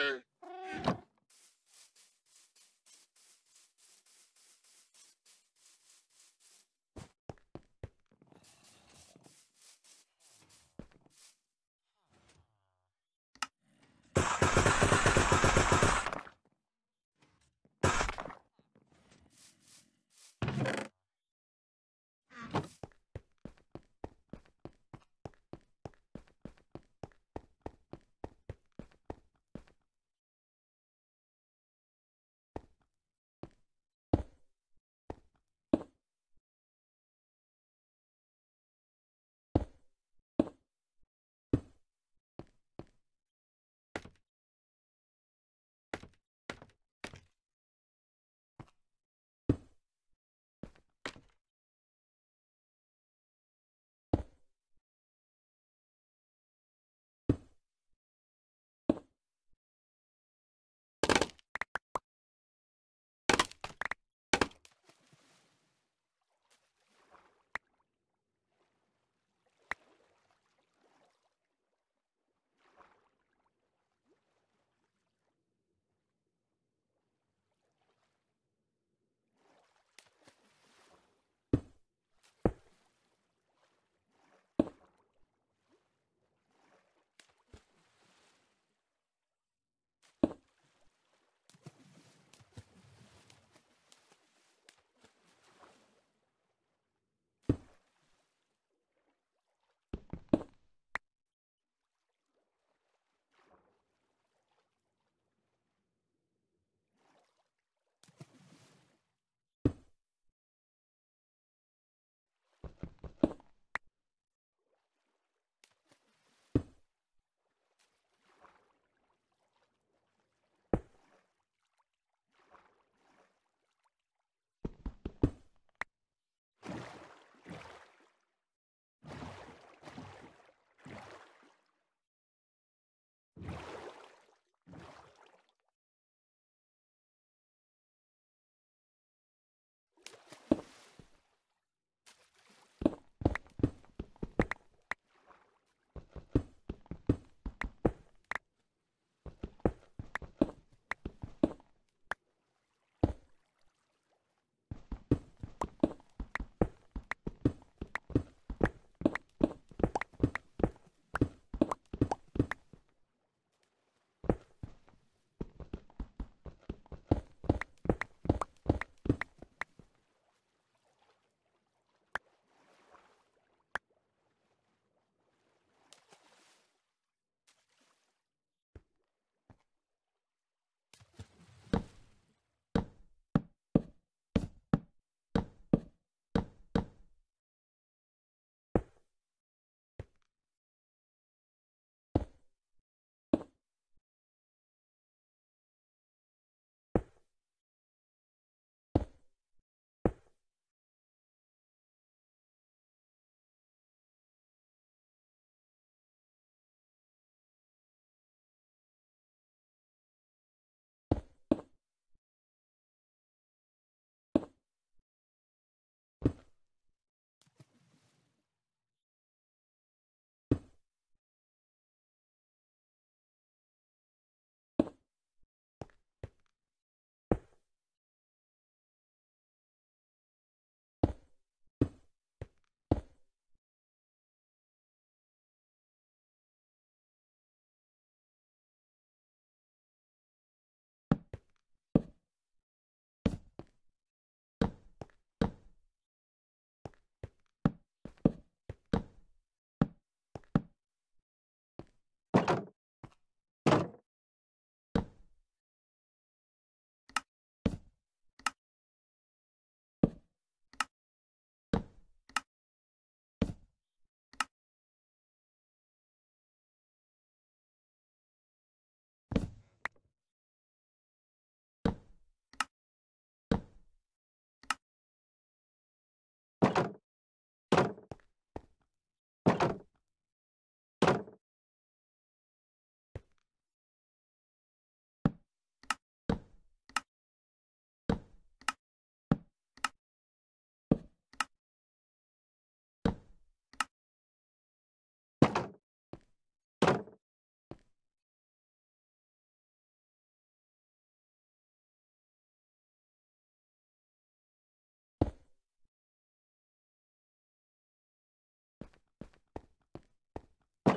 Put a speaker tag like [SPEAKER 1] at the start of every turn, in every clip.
[SPEAKER 1] Okay.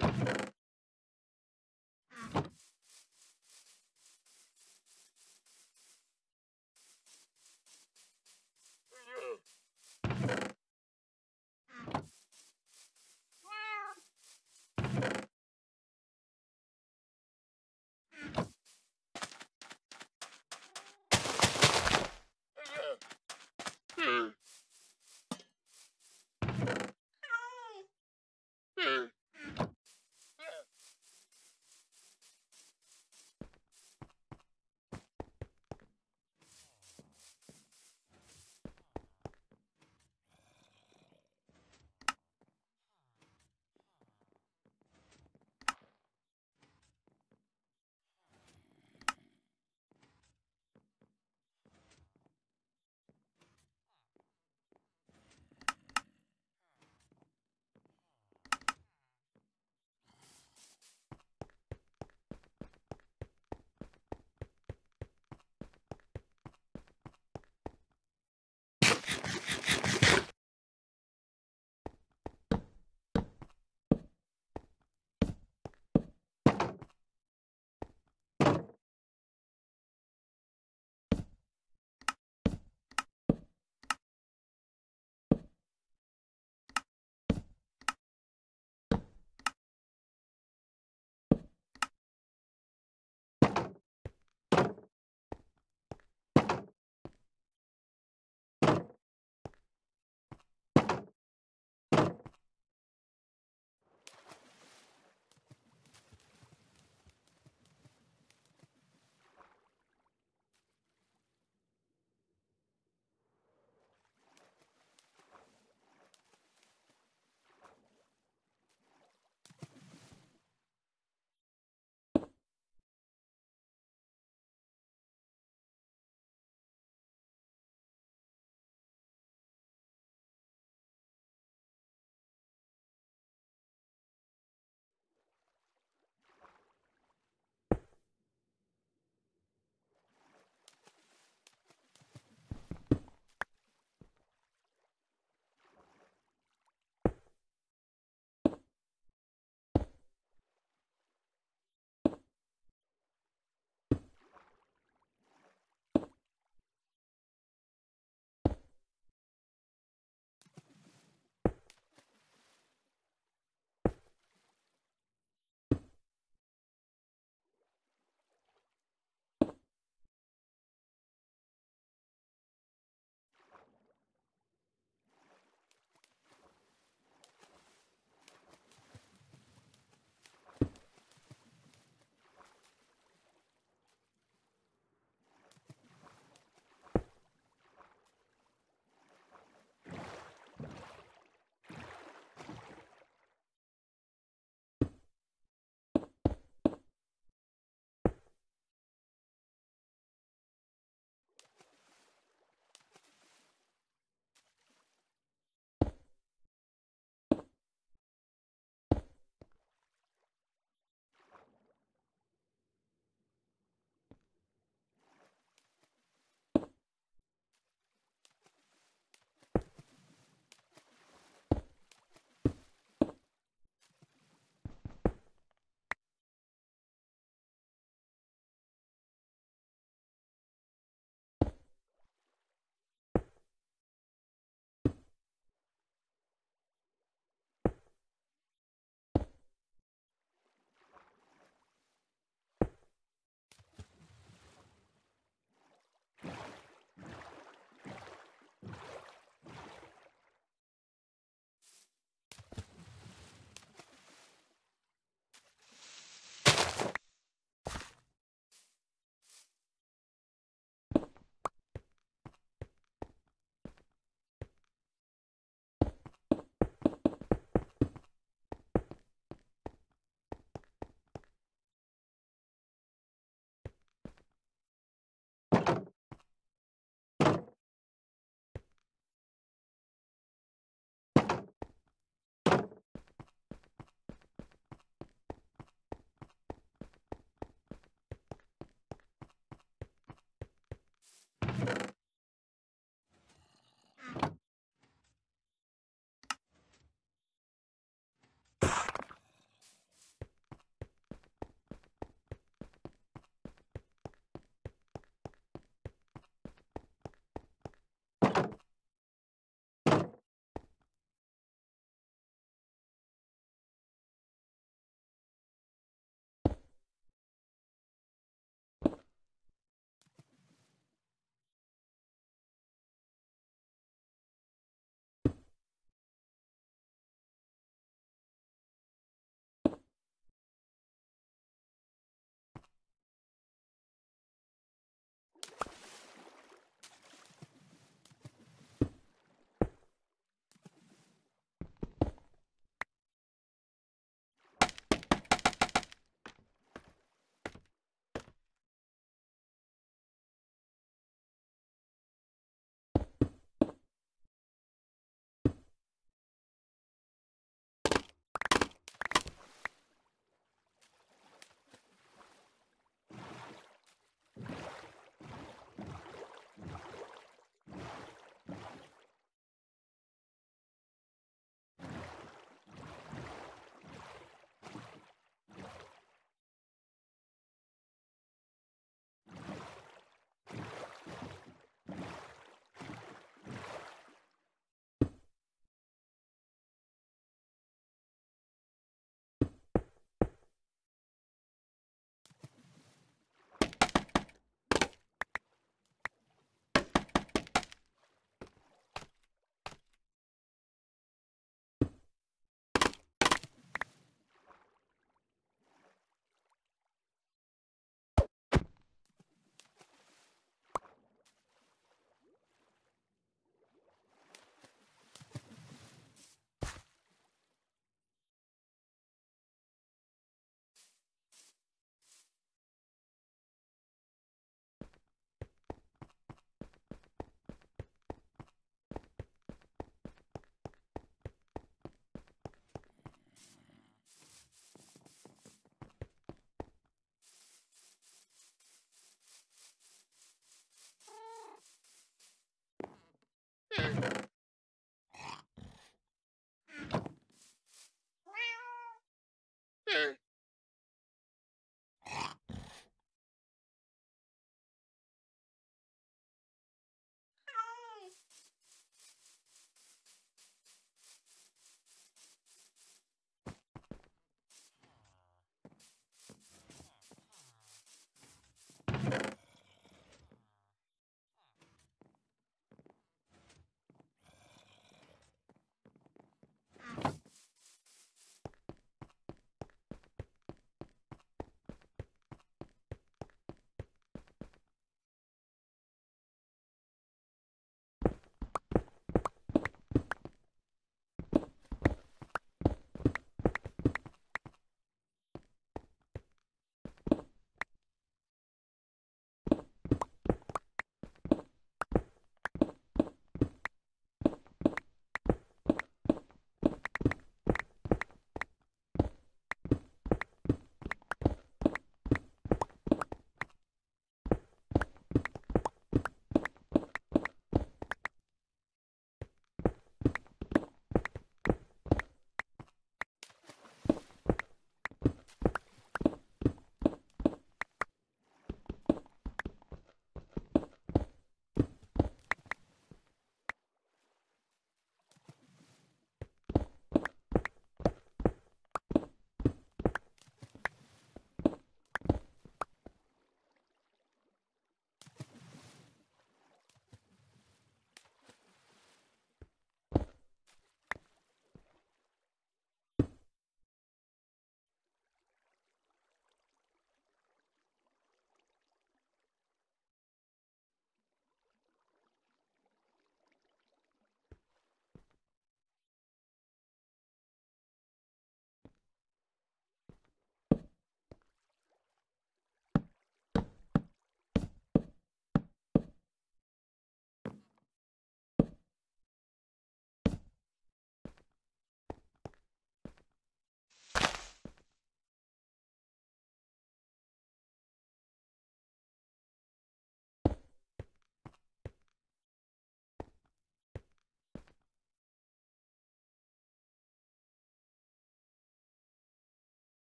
[SPEAKER 1] There eh,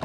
[SPEAKER 1] you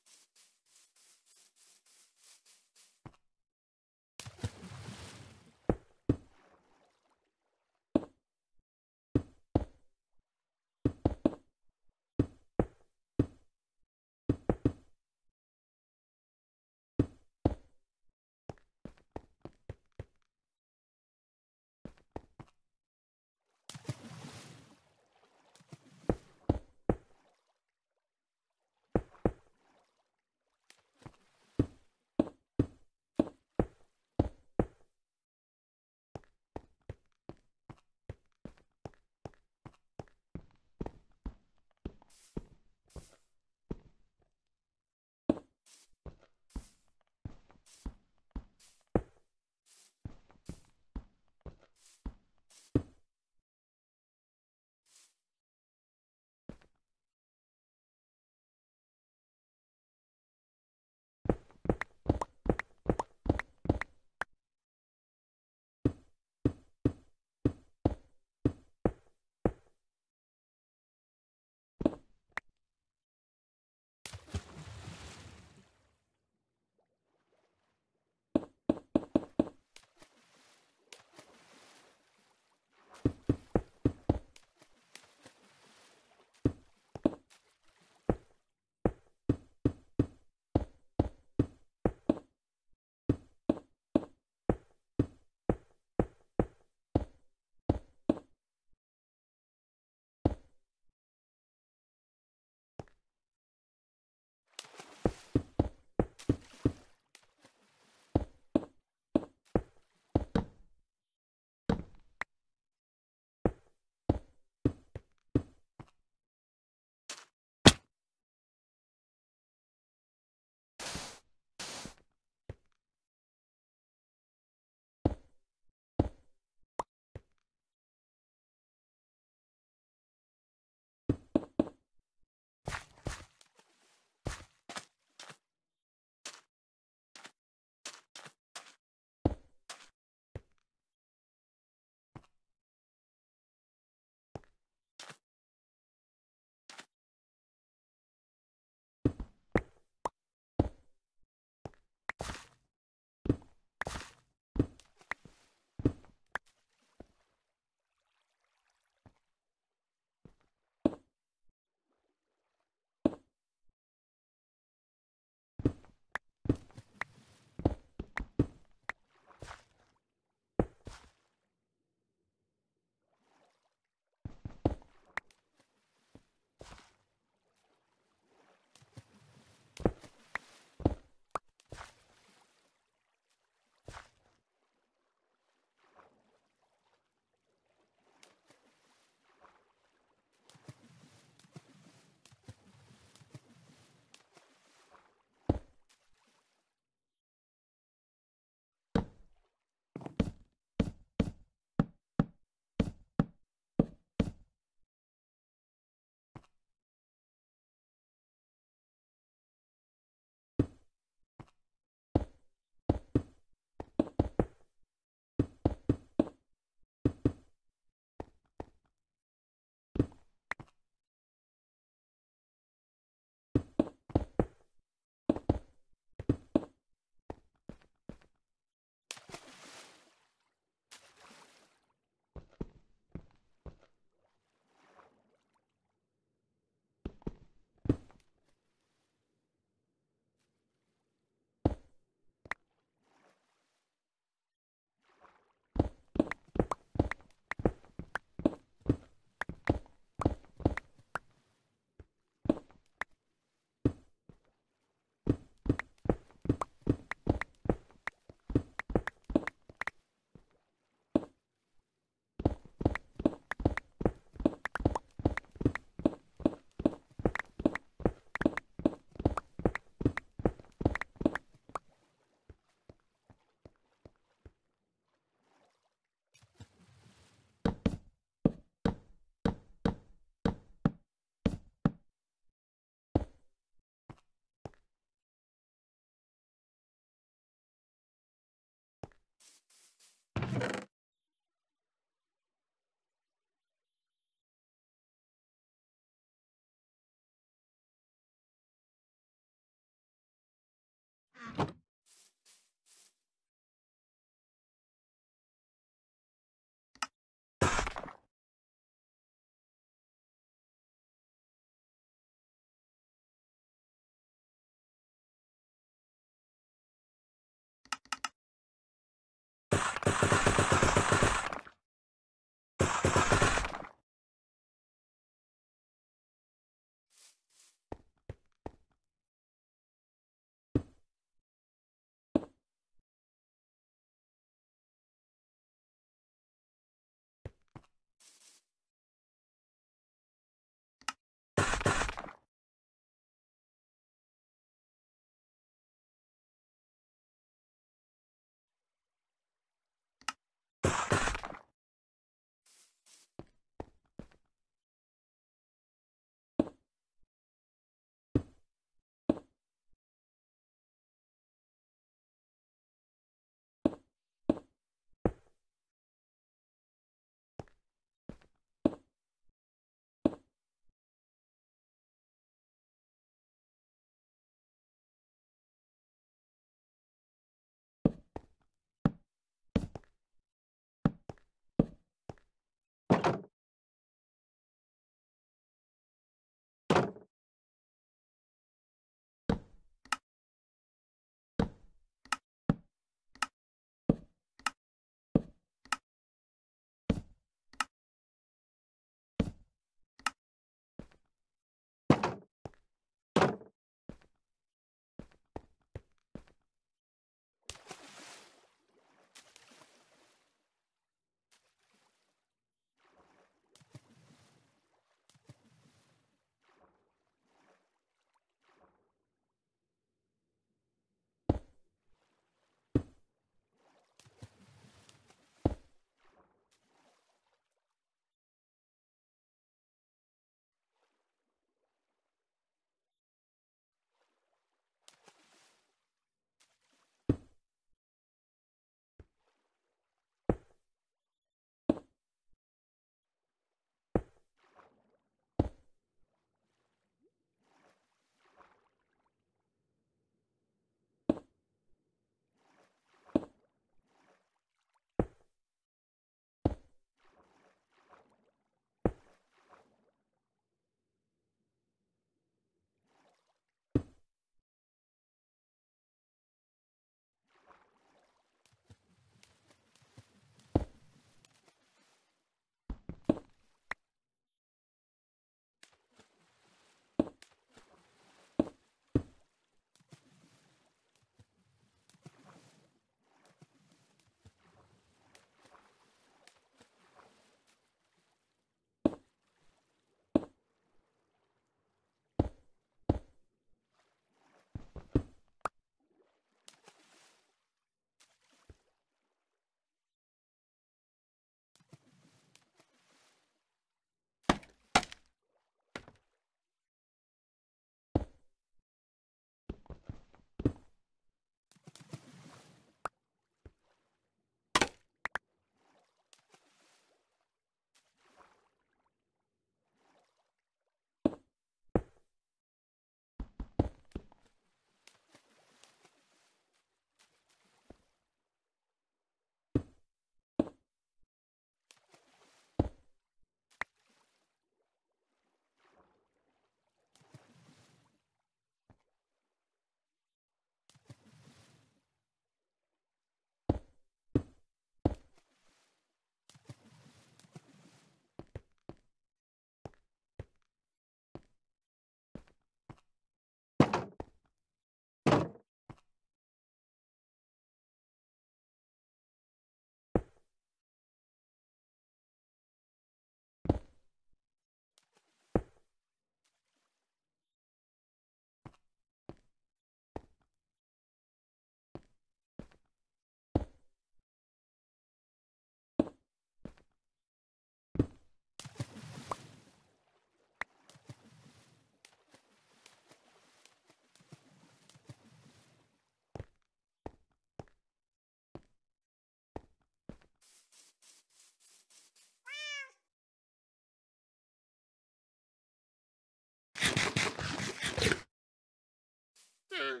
[SPEAKER 1] Hmm.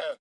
[SPEAKER 1] yeah.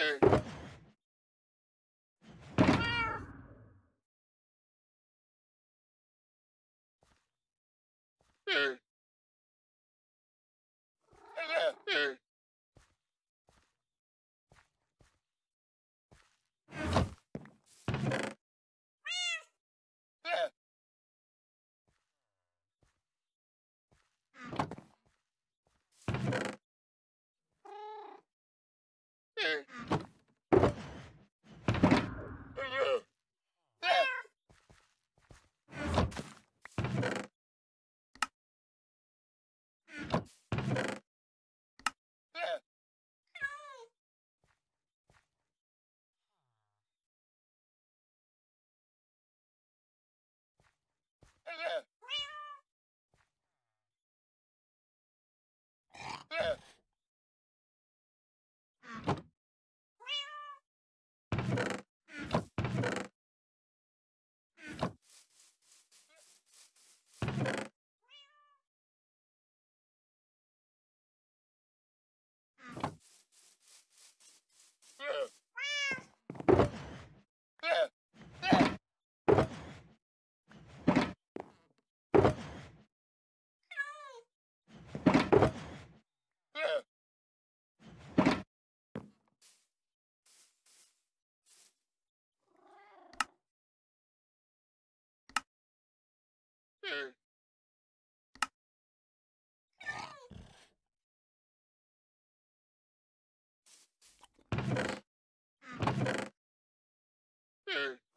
[SPEAKER 1] triggered. Yeah.
[SPEAKER 2] Sure. Sure.